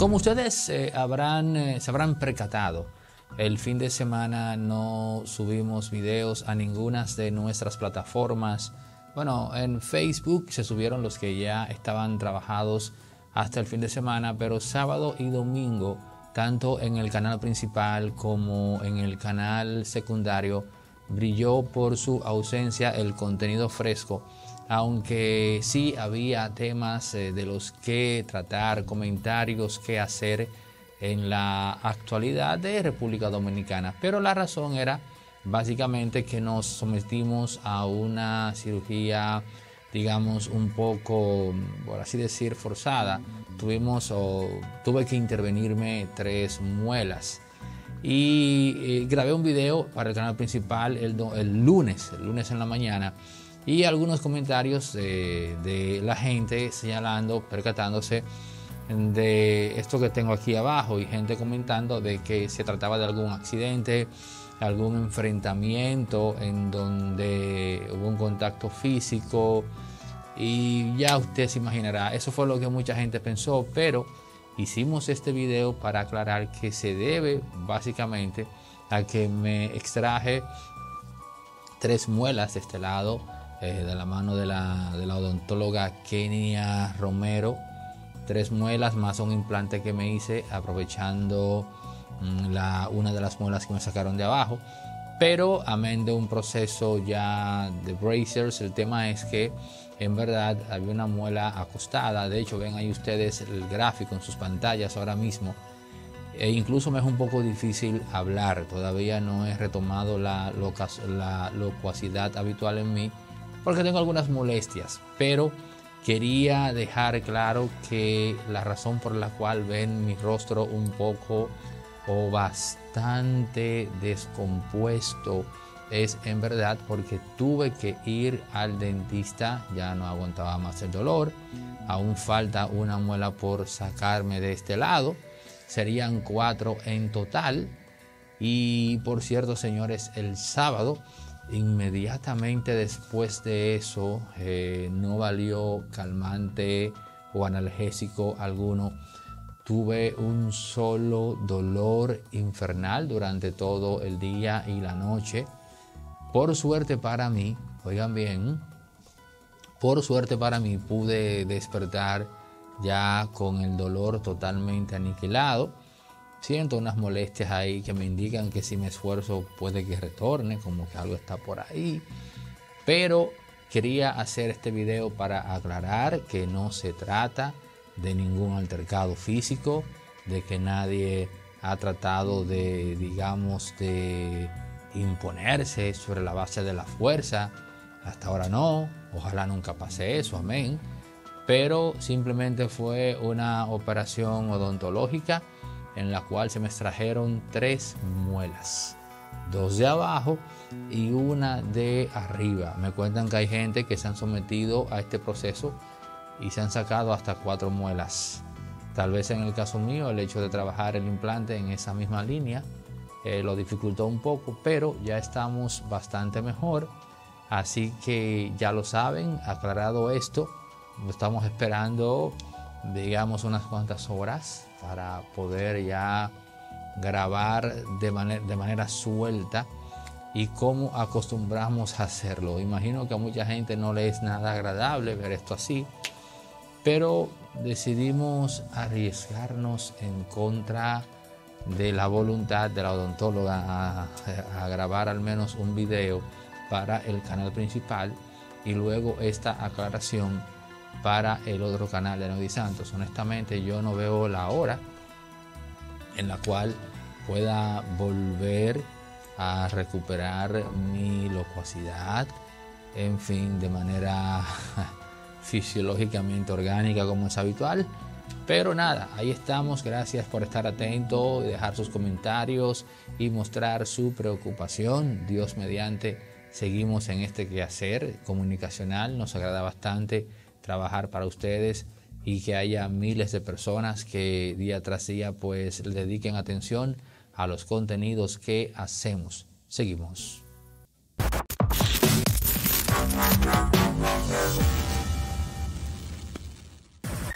Como ustedes eh, habrán, eh, se habrán percatado, el fin de semana no subimos videos a ninguna de nuestras plataformas. Bueno, en Facebook se subieron los que ya estaban trabajados hasta el fin de semana, pero sábado y domingo, tanto en el canal principal como en el canal secundario, brilló por su ausencia el contenido fresco, aunque sí había temas eh, de los que tratar, comentarios que hacer en la actualidad de República Dominicana. Pero la razón era básicamente que nos sometimos a una cirugía digamos, un poco, por así decir, forzada. Tuvimos o tuve que intervenirme tres muelas. Y eh, grabé un video para el canal principal el, el, lunes, el lunes en la mañana. Y algunos comentarios de la gente señalando, percatándose de esto que tengo aquí abajo. Y gente comentando de que se trataba de algún accidente, algún enfrentamiento en donde hubo un contacto físico. Y ya usted se imaginará, eso fue lo que mucha gente pensó, pero hicimos este video para aclarar que se debe básicamente a que me extraje tres muelas de este lado eh, de la mano de la, de la odontóloga Kenia Romero tres muelas más un implante que me hice aprovechando Mm, la, una de las muelas que me sacaron de abajo. Pero amén de un proceso ya de bracers, el tema es que en verdad había una muela acostada. De hecho, ven ahí ustedes el gráfico en sus pantallas ahora mismo. E incluso me es un poco difícil hablar. Todavía no he retomado la, la locuacidad habitual en mí porque tengo algunas molestias. Pero quería dejar claro que la razón por la cual ven mi rostro un poco o bastante descompuesto es en verdad porque tuve que ir al dentista, ya no aguantaba más el dolor, aún falta una muela por sacarme de este lado, serían cuatro en total y por cierto señores, el sábado, inmediatamente después de eso, eh, no valió calmante o analgésico alguno Tuve un solo dolor infernal durante todo el día y la noche. Por suerte para mí, oigan bien, por suerte para mí pude despertar ya con el dolor totalmente aniquilado. Siento unas molestias ahí que me indican que si me esfuerzo puede que retorne, como que algo está por ahí. Pero quería hacer este video para aclarar que no se trata de ningún altercado físico, de que nadie ha tratado de, digamos, de imponerse sobre la base de la fuerza. Hasta ahora no, ojalá nunca pase eso, amén. Pero simplemente fue una operación odontológica en la cual se me extrajeron tres muelas, dos de abajo y una de arriba. Me cuentan que hay gente que se han sometido a este proceso y se han sacado hasta cuatro muelas. Tal vez en el caso mío el hecho de trabajar el implante en esa misma línea eh, lo dificultó un poco, pero ya estamos bastante mejor. Así que ya lo saben, aclarado esto, estamos esperando, digamos, unas cuantas horas para poder ya grabar de, de manera suelta y cómo acostumbramos a hacerlo. Imagino que a mucha gente no le es nada agradable ver esto así, pero decidimos arriesgarnos en contra de la voluntad de la odontóloga a, grabar al menos un video para el canal principal y luego esta aclaración para el otro canal de Novi Santos. Honestamente yo no veo la hora en la cual pueda volver a recuperar mi locuacidad, en fin, de manera fisiológicamente orgánica como es habitual. Pero nada, ahí estamos. Gracias por estar atento, dejar sus comentarios y mostrar su preocupación. Dios mediante, seguimos en este quehacer comunicacional. Nos agrada bastante trabajar para ustedes y que haya miles de personas que día tras día pues dediquen atención a los contenidos que hacemos. Seguimos.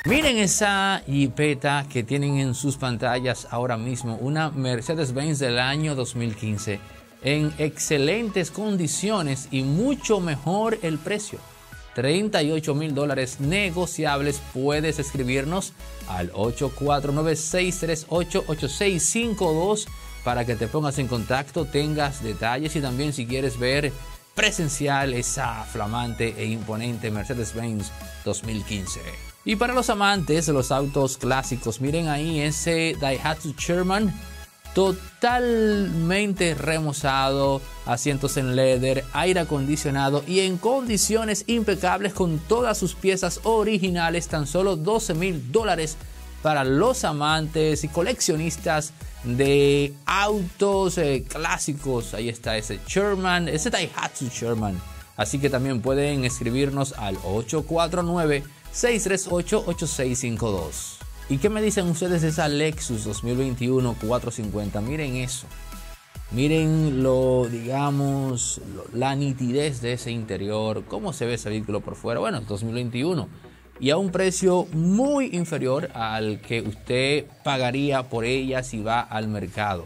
Miren esa jipeta que tienen en sus pantallas ahora mismo, una Mercedes-Benz del año 2015 en excelentes condiciones y mucho mejor el precio. 38 mil dólares negociables. Puedes escribirnos al 849-638-8652 para que te pongas en contacto, tengas detalles y también si quieres ver presencial esa flamante e imponente Mercedes-Benz 2015. Y para los amantes de los autos clásicos, miren ahí ese Daihatsu Sherman totalmente remozado, asientos en leather, aire acondicionado y en condiciones impecables con todas sus piezas originales, tan solo 12 mil dólares para los amantes y coleccionistas de autos eh, clásicos. Ahí está ese Sherman, ese Daihatsu Sherman. Así que también pueden escribirnos al 849 638-8652. ¿Y qué me dicen ustedes de esa Lexus 2021 450? Miren eso. Miren lo, digamos, la nitidez de ese interior, cómo se ve ese vehículo por fuera. Bueno, 2021 y a un precio muy inferior al que usted pagaría por ella si va al mercado.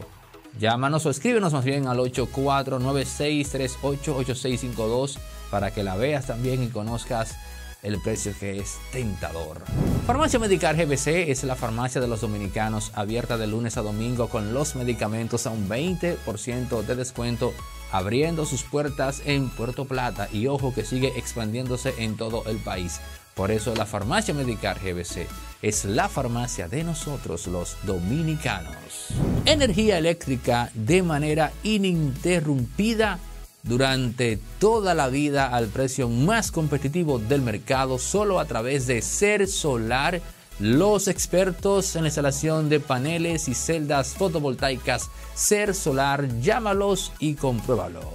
Llámanos o escríbenos más bien al 8496388652 para que la veas también y conozcas el precio que es tentador. Farmacia Medical GBC es la farmacia de los dominicanos abierta de lunes a domingo con los medicamentos a un 20% de descuento abriendo sus puertas en Puerto Plata y ojo que sigue expandiéndose en todo el país. Por eso la farmacia Medical GBC es la farmacia de nosotros los dominicanos. Energía eléctrica de manera ininterrumpida durante toda la vida al precio más competitivo del mercado solo a través de Ser Solar. Los expertos en la instalación de paneles y celdas fotovoltaicas Ser Solar, llámalos y compruébalo.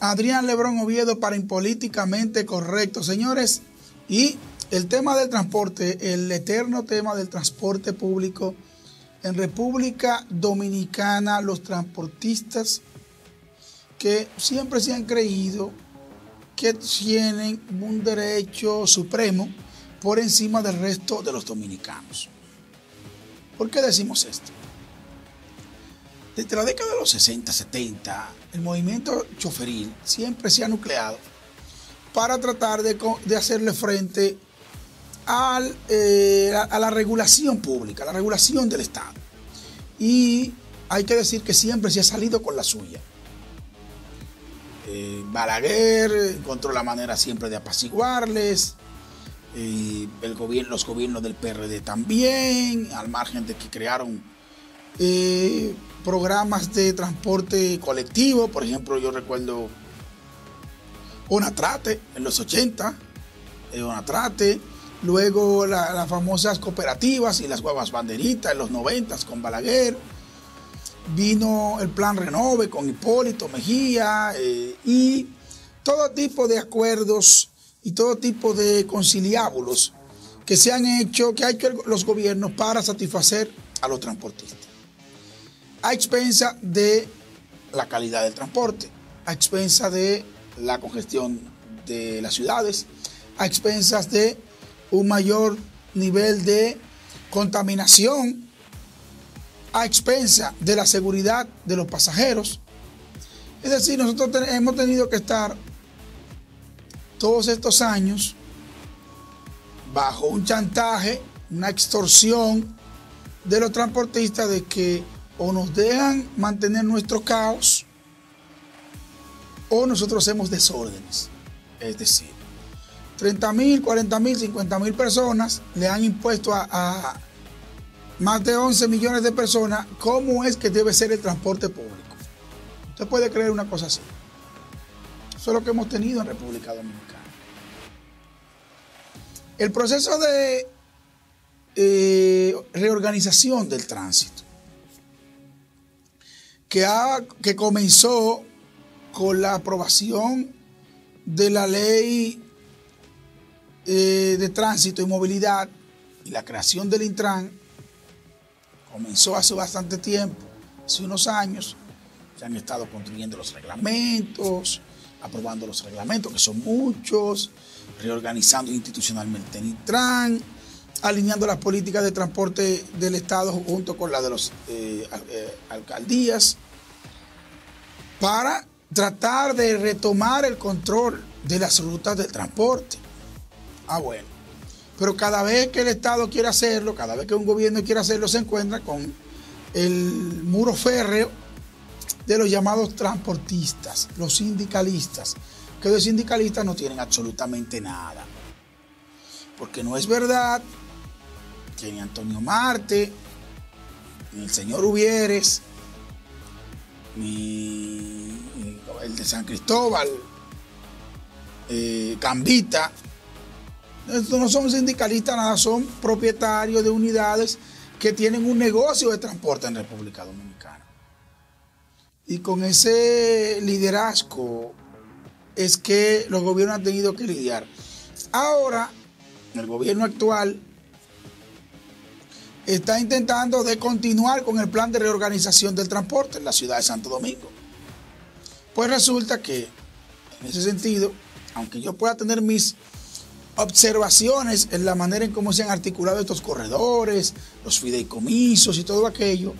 Adrián Lebrón Oviedo para Impolíticamente Correcto. Señores, y el tema del transporte, el eterno tema del transporte público. En República Dominicana, los transportistas que siempre se han creído que tienen un derecho supremo por encima del resto de los dominicanos. ¿Por qué decimos esto? Desde la década de los 60, 70, el movimiento choferil siempre se ha nucleado para tratar de, de hacerle frente eh, a, la regulación pública, a la regulación del Estado. Y hay que decir que siempre se ha salido con la suya. Eh, Balaguer encontró la manera siempre de apaciguarles. gobierno, los gobiernos del PRD también, al margen de que crearon eh, programas de transporte colectivo. Por ejemplo, yo recuerdo Onatrate en los 80, Onatrate luego las famosas cooperativas y las huevas banderitas en los 90 con Balaguer, vino el plan Renove con Hipólito Mejía eh, y todo tipo de acuerdos y todo tipo de conciliábulos que se han hecho, que han hecho los gobiernos para satisfacer a los transportistas. A expensa de la calidad del transporte, a expensa de la congestión de las ciudades, a expensas de un mayor nivel de contaminación a expensa de la seguridad de los pasajeros. Es decir, nosotros hemos tenido que estar todos estos años bajo un chantaje, una extorsión de los transportistas de que o nos dejan mantener nuestro caos o nosotros hacemos desórdenes. Es decir, 30 mil, 40 mil, 50 mil personas le han impuesto a, más de 11 millones de personas cómo es que debe ser el transporte público. Usted puede creer una cosa así. Eso es lo que hemos tenido en República Dominicana. El proceso de eh, reorganización del tránsito, que, ha, que comenzó con la aprobación de la ley eh, de Tránsito y Movilidad y la creación del Intran comenzó hace bastante tiempo hace unos años se han estado construyendo los reglamentos, aprobando los reglamentos, que son muchos, reorganizando institucionalmente Nitran, alineando las políticas de transporte del Estado junto con las de las eh, eh, alcaldías, para tratar de retomar el control de las rutas del transporte. Ah, bueno. Pero cada vez que el Estado quiere hacerlo, cada vez que un gobierno quiere hacerlo, se encuentra con el muro férreo de los llamados transportistas, los sindicalistas, que los sindicalistas no tienen absolutamente nada. Porque no es verdad que ni Antonio Marte, ni el señor Uvieres, ni el de San Cristóbal, eh, Cambita, estos no son sindicalistas, nada, son propietarios de unidades que tienen un negocio de transporte en República Dominicana. Y con ese liderazgo es que los gobiernos han tenido que lidiar. Ahora, el gobierno actual está intentando de continuar con el plan de reorganización del transporte en la ciudad de Santo Domingo. Pues resulta que, en ese sentido, aunque yo pueda tener mis observaciones en la manera en cómo se han articulado estos corredores, los fideicomisos y todo aquello,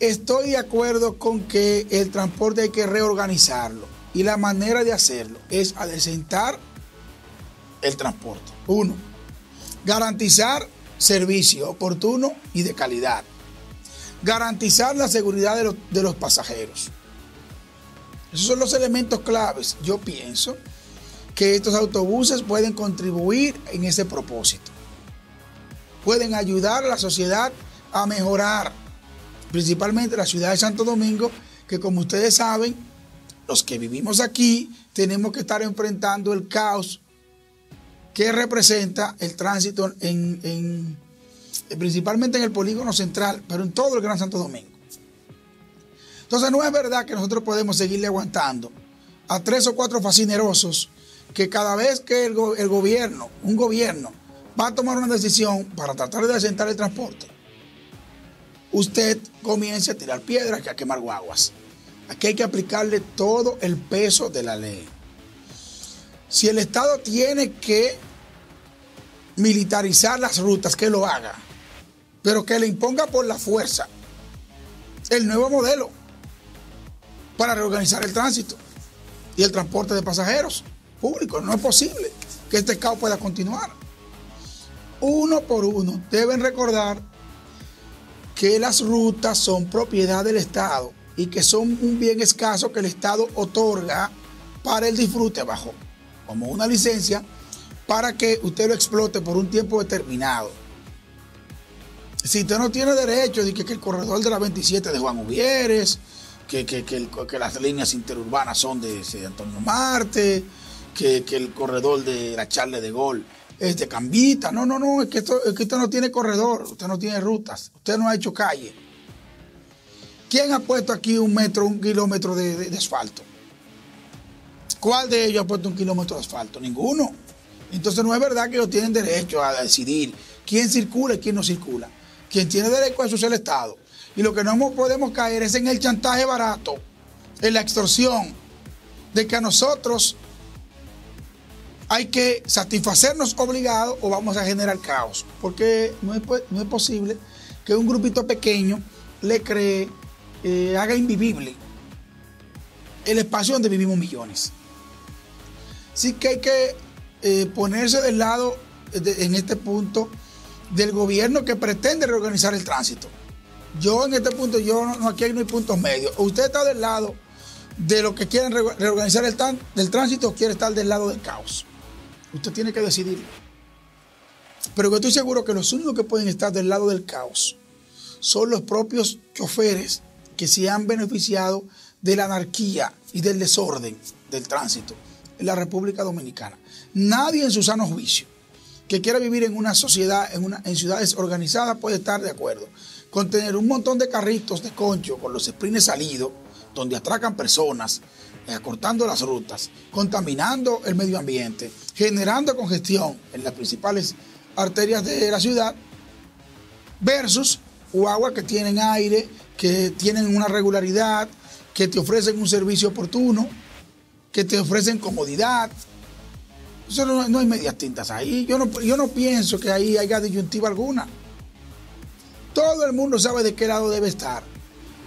estoy de acuerdo con que el transporte hay que reorganizarlo. Y la manera de hacerlo es adecentar el transporte. Uno, garantizar servicio oportuno y de calidad. Garantizar la seguridad de los, de los pasajeros. Esos son los elementos claves, yo pienso, que estos autobuses pueden contribuir en ese propósito. Pueden ayudar a la sociedad a mejorar, principalmente la ciudad de Santo Domingo, que como ustedes saben, los que vivimos aquí tenemos que estar enfrentando el caos que representa el tránsito en, principalmente en el polígono central, pero en todo el Gran Santo Domingo. Entonces no es verdad que nosotros podemos seguirle aguantando a tres o cuatro fascinerosos que cada vez que el, gobierno, un gobierno, va a tomar una decisión para tratar de asentar el transporte, usted comience a tirar piedras y a quemar guaguas. Aquí hay que aplicarle todo el peso de la ley. Si el Estado tiene que militarizar las rutas, que lo haga, pero que le imponga por la fuerza el nuevo modelo para reorganizar el tránsito y el transporte de pasajeros público. No es posible que este caos pueda continuar. Uno por uno deben recordar que las rutas son propiedad del Estado y que son un bien escaso que el Estado otorga para el disfrute bajo como una licencia para que usted lo explote por un tiempo determinado. Si usted no tiene derecho de que, el corredor de la 27 de Juan Uvieres, que, las líneas interurbanas son de Antonio Marte, que, el corredor de la Charle de Gol es de Cambita. No, no, no, es que, esto, usted no tiene corredor, usted no tiene rutas, usted no ha hecho calle. ¿Quién ha puesto aquí un metro, un kilómetro de, asfalto? ¿Cuál de ellos ha puesto un kilómetro de asfalto? Ninguno. Entonces no es verdad que ellos tienen derecho a decidir quién circula y quién no circula. Quien tiene derecho a eso es el Estado. Y lo que no podemos caer es en el chantaje barato, en la extorsión, de que a nosotros hay que satisfacernos obligados o vamos a generar caos. Porque no es, posible que un grupito pequeño le cree, eh, haga invivible el espacio donde vivimos millones. Así que hay que eh, ponerse del lado, en este punto, del gobierno que pretende reorganizar el tránsito. Yo en este punto, yo no, aquí no hay puntos medios. Usted está del lado de lo que quieren reorganizar el, del tránsito o quiere estar del lado del caos. Usted tiene que decidir. Pero yo estoy seguro que los únicos que pueden estar del lado del caos son los propios choferes que se han beneficiado de la anarquía y del desorden del tránsito en la República Dominicana. Nadie en su sano juicio que quiera vivir en una sociedad, en, una, en ciudades organizadas, puede estar de acuerdo con tener un montón de carritos de concho con los sprines salidos, donde atracan personas, acortando las rutas, contaminando el medio ambiente, generando congestión en las principales arterias de la ciudad, versus guaguas que tienen aire, que tienen una regularidad, que te ofrecen un servicio oportuno, que te ofrecen comodidad. No, hay medias tintas ahí. Yo no, yo no pienso que ahí haya disyuntiva alguna. Todo el mundo sabe de qué lado debe estar.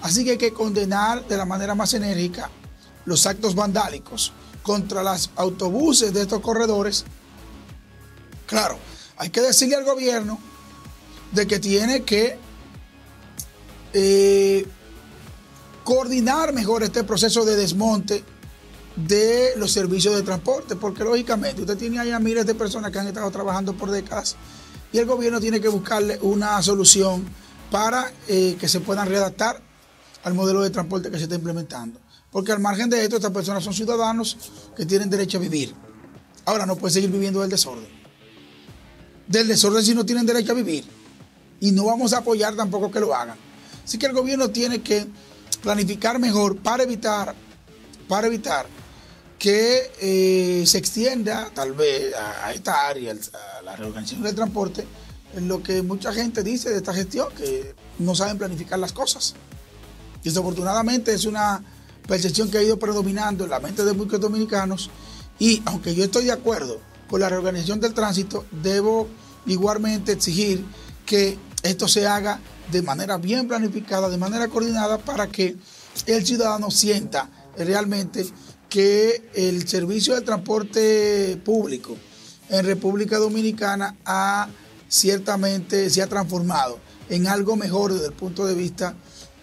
Así que hay que condenar de la manera más enérgica los actos vandálicos contra los autobuses de estos corredores. Claro, hay que decirle al gobierno de que tiene que eh, coordinar mejor este proceso de desmonte de los servicios de transporte, porque lógicamente usted tiene ahí a miles de personas que han estado trabajando por décadas y el gobierno tiene que buscarle una solución para eh, que se puedan readaptar al modelo de transporte que se está implementando. Porque al margen de esto, estas personas son ciudadanos que tienen derecho a vivir. Ahora no pueden seguir viviendo del desorden. Del desorden si no tienen derecho a vivir. Y no vamos a apoyar tampoco que lo hagan. Así que el gobierno tiene que planificar mejor para evitar, para evitar que eh, se extienda tal vez a, esta área, a la reorganización del transporte, en lo que mucha gente dice de esta gestión, que no saben planificar las cosas. Desafortunadamente es una percepción que ha ido predominando en la mente de muchos dominicanos. Y aunque yo estoy de acuerdo con la reorganización del tránsito, debo igualmente exigir que esto se haga de manera bien planificada, de manera coordinada para que el ciudadano sienta realmente que el servicio de transporte público en República Dominicana ciertamente se ha transformado en algo mejor desde el punto de vista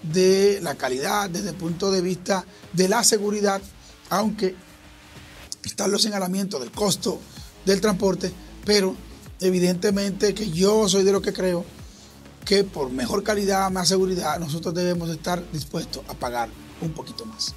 de la calidad, desde el punto de vista de la seguridad, aunque están los señalamientos del costo del transporte, pero evidentemente que yo soy de lo que creo que por mejor calidad, más seguridad, nosotros debemos estar dispuestos a pagar un poquito más.